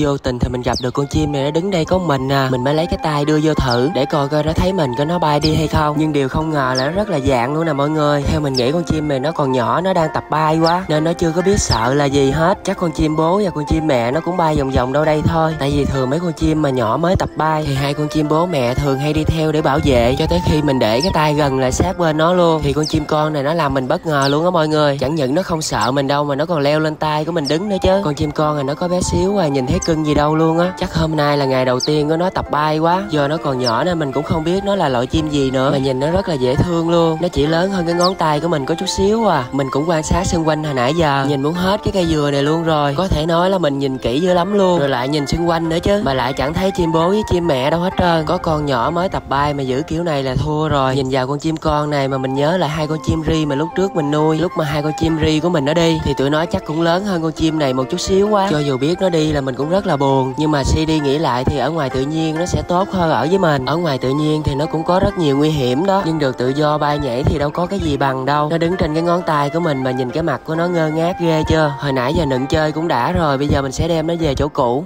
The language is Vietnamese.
vô tình thì mình gặp được con chim này nó đứng đây có mình à. Mình mới lấy cái tay đưa vô thử, để coi coi nó thấy mình có nó bay đi hay không. Nhưng điều không ngờ là nó rất là dạng luôn nè mọi người. Theo mình nghĩ con chim này nó còn nhỏ, nó đang tập bay quá, nên nó chưa có biết sợ là gì hết. Chắc con chim bố và con chim mẹ nó cũng bay vòng vòng đâu đây thôi. Tại vì thường mấy con chim mà nhỏ mới tập bay, thì hai con chim bố mẹ thường hay đi theo để bảo vệ, cho tới khi mình để cái tay gần lại sát bên nó luôn. Thì con chim con này nó làm mình bất ngờ luôn á mọi người. Chẳng những nó không sợ mình đâu mà nó còn leo lên tay của mình đứng nữa chứ. Con chim con này nó có bé xíu à nhìn thấy cưng gì đâu luôn á. Chắc hôm nay là ngày đầu tiên của nó tập bay quá. Giờ nó còn nhỏ nên mình cũng không biết nó là loại chim gì nữa. Mà nhìn nó rất là dễ thương luôn. Nó chỉ lớn hơn cái ngón tay của mình có chút xíu à. Mình cũng quan sát xung quanh hồi nãy giờ. Nhìn muốn hết cái cây dừa này luôn rồi. Có thể nói là mình nhìn kỹ dữ lắm luôn. Rồi lại nhìn xung quanh nữa chứ. Mà lại chẳng thấy chim bố với chim mẹ đâu hết trơn. Có con nhỏ mới tập bay mà giữ kiểu này là thua rồi. Nhìn vào con chim con này mà mình nhớ lại hai con chim ri mà lúc trước mình nuôi. Lúc mà hai con chim ri của mình nó đi, thì tụi nó chắc cũng lớn hơn con chim này một chút xíu quá. Cho dù biết nó đi là mình cũng rất rất là buồn, nhưng mà suy đi nghĩ lại thì ở ngoài tự nhiên nó sẽ tốt hơn ở với mình. Ở ngoài tự nhiên thì nó cũng có rất nhiều nguy hiểm đó, nhưng được tự do bay nhảy thì đâu có cái gì bằng đâu. Nó đứng trên cái ngón tay của mình mà nhìn cái mặt của nó ngơ ngác ghê chưa? Hồi nãy giờ nựng chơi cũng đã rồi, bây giờ mình sẽ đem nó về chỗ cũ.